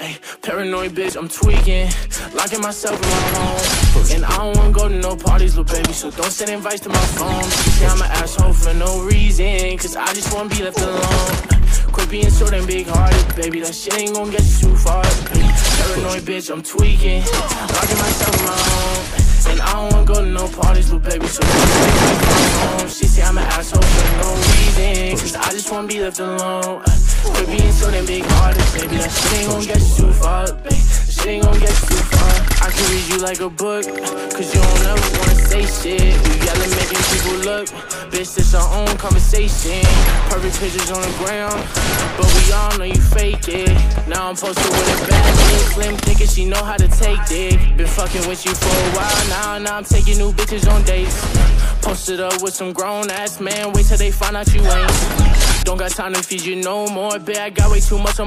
Ay, paranoid bitch, I'm tweaking. Locking myself in my home. And I don't wanna go to no parties, little baby. So don't send invites to my phone. Say I'm an asshole for no reason. Cause I just wanna be left alone. Quit being so damn big hearted, baby. That shit ain't gonna get you too far. Paranoid bitch, I'm tweaking. Locking myself in my home. And I don't wanna go to no parties, little baby. So don't send invites to my phone. She say I'm an asshole for no reason. Cause I just wanna be left alone. Shit ain't gon' get too far, shit ain't gon' get too far. I can read you like a book, cause you don't ever wanna say shit. You yelling, making people look. Bitch, it's our own conversation. Perfect pictures on the ground, but we all know you fake it. Now I'm posted with a bad bitch, slim thinking she know how to take dick. Been fucking with you for a while now, now I'm taking new bitches on dates. Posted up with some grown ass man, wait till they find out you ain't. Don't got time to feed you no more, bitch. I got way too much on my